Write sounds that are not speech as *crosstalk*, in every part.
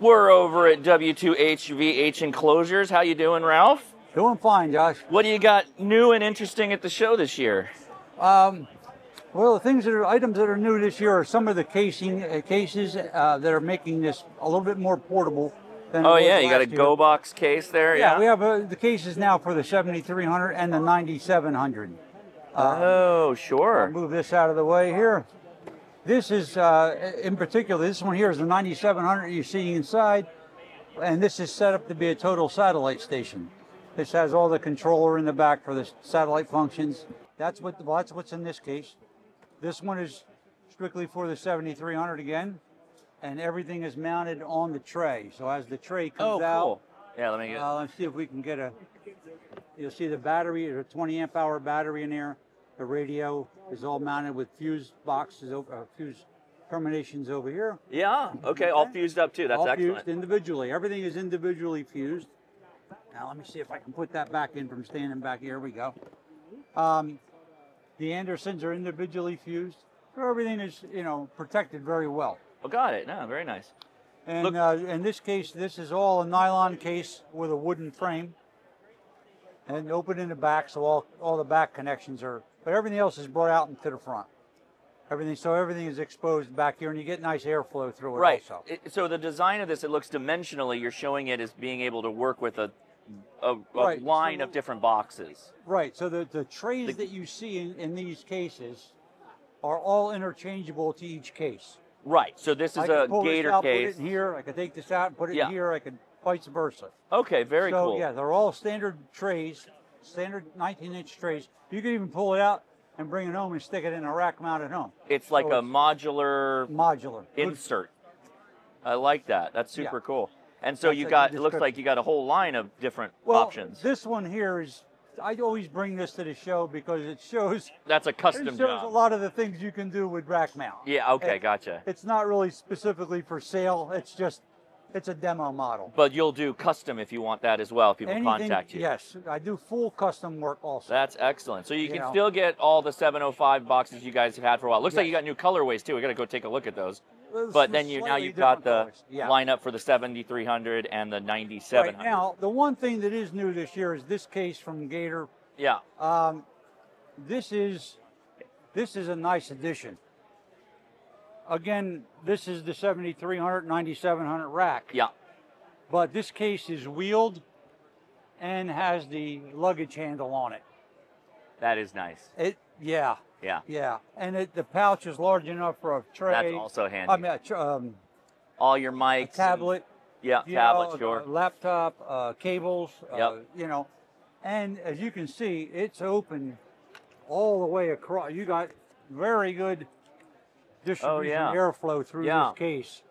We're over at W2HVH Enclosures. How you doing, Ralph? Doing fine, Josh. What do you got new and interesting at the show this year? Um, well, the things that are items that are new this year are some of the casing uh, cases uh, that are making this a little bit more portable. Than Oh yeah, you got a year. Go Box case there. Yeah, Yeah. we have uh, the cases now for the 7300 and the 9700. oh sure. I'll move this out of the way here. This is, uh, in particular, this one here is the 9700 you see inside, and this is set up to be a total satellite station. This has all the controller in the back for the satellite functions. That's what well, that's what's in this case. This one is strictly for the 7300 again, and everything is mounted on the tray. So as the tray Oh comes out, cool. Yeah, let me get. uh, let's see if we can get a. You'll see the battery, a 20 amp hour battery in there. The radio is all mounted with fuse boxes, o- uh, fuse terminations over here. yeah. Okay. All fused up too. That's all excellent. fused individually. Everything is individually fused. Now let me see if I can put that back in from standing back. Here we go. Um, the Andersons are individually fused. So everything is, you know, protected very well. Oh, got it. No, very nice. And Look- uh, in this case, this is all a nylon case with a wooden frame. And open in the back, so all, all the back connections are, but everything else is brought out into the front. Everything, so everything is exposed back here, and you get nice airflow through it Right. also. It- so the design of this, it looks dimensionally. You're showing it as being able to work with a a, a Right, line so- of different boxes. Right. So the, the trays The- that you see in, in these cases are all interchangeable to each case. Right. So this I is could a pull this gator out, case. Put it in here. I could take this out and put it Yeah. in here. I could vice versa. Okay. Very so cool. yeah, they're all standard trays, standard 19-inch trays. You can even pull it out and bring it home and stick it in a rack mount at home. It's like So a it's modular modular. Insert. I like that. That's Yeah. super cool. And so That's you got it looks like you got a whole line of different well, options. This one here is. I always bring this to the show because it shows That's a custom it shows job. a lot of the things you can do with rack mount. Yeah, okay, It- gotcha. It's not really specifically for sale. It's just it's a demo model. But you'll do custom if you want that as well. If people Anything, contact you. Yes, I do full custom work also. That's excellent. So you, You can know. still get all the 705 boxes you guys have had for a while. Looks like you got new colorways too. We got to go take a look at those. It's But then you now you've got the yeah. lineup for the 7300 and the 9700. Right now, the one thing that is new this year is this case from Gator. Yeah. Um, this is this is a nice addition. Again, this is the 7300 9700 rack. Yeah. But this case is wheeled and has the luggage handle on it. That is nice. It yeah Yeah. yeah, and it, the pouch is large enough for a tray. That's also handy. I mean, a, um, all your mics. and- tablet. yeah, you tablet, know, sure. laptop, uh, cables, uh, Yep. you know, and as you can see, it's open all the way across. You got very good distribution Oh, yeah. airflow through Yeah. this case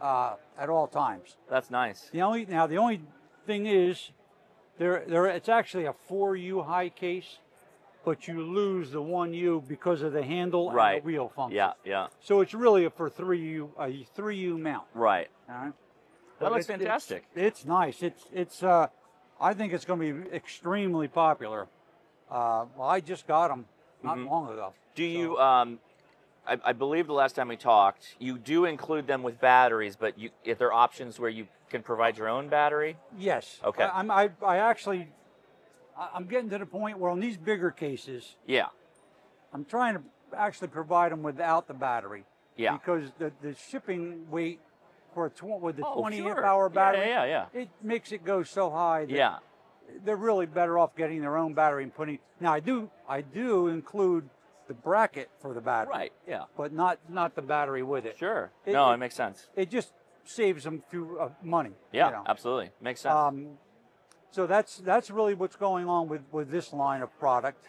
uh, at all times. That's nice. The only now the only thing is there there it's actually a four U high case, but you lose the one U because of the handle and the wheel function. Yeah, yeah. So it's really a for three U a three U mount. Right. All right. That But looks it's- it's- fantastic. It's, nice. It's it's. Uh, I think it's going to be extremely popular. Uh, well, I just got them not Mhm. long ago. Do So- you um I, I believe the last time we talked, you do include them with batteries, but you if there are options where you can provide your own battery? Yes. Okay. I, I'm. I, I actually. I'm getting to the point where on these bigger cases, Yeah. I'm trying to actually provide them without the battery. Yeah. Because the, the shipping weight for a tw- with the Oh, 20 amp sure. hour Yeah, battery, yeah, yeah. it makes it go so high. That Yeah. they're really better off getting their own battery and putting. Now I do I do include the bracket for the battery, Right. Yeah. but not not the battery with it. Sure. It- no, it, it- makes sense. It just saves them few uh, money. Yeah, you know. absolutely. Makes sense. Um, so that's that's really what's going on with with this line of product.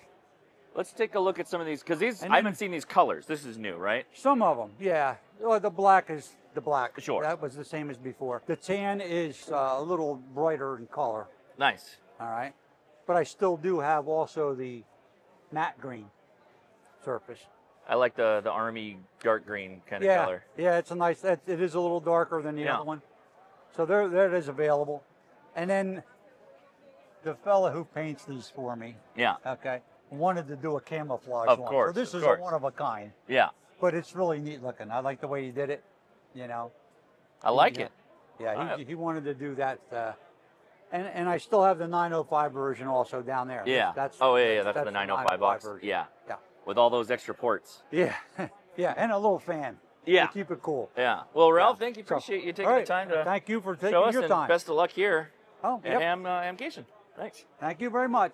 Let's take a look at some of these because these I haven't seen these colors. This is new, right? Some of them, yeah. Well, the black is the black. Sure. That was the same as before. The tan is uh, a little brighter in color. Nice. All right, but I still do have also the matte green surface. I like the the army dark green kind of yeah, color. yeah, it's a nice. That, it is a little darker than the Yeah. other one. So there, there it is available. And then the fella who paints these for me, Yeah. okay, wanted to do a camouflage Of one. course, So this of is course. a one of a kind, Yeah. but it's really neat looking. I like the way he did it. You know. I like it. Yeah, he, Alright. he wanted to do that. Uh, and and I still have the 905 version also down there. Yeah. That's oh yeah, yeah. That's, the 905 box. version. Yeah. Yeah. With all those extra ports. Yeah. *laughs* yeah. And a little fan. Yeah. To keep it cool. Yeah. Well, Ralph, Yeah. thank you. So, Appreciate you taking right. the time to Thank you for taking your time. best of luck here oh, yep. Ham uh, Hamcation. Thanks. Thank you very much.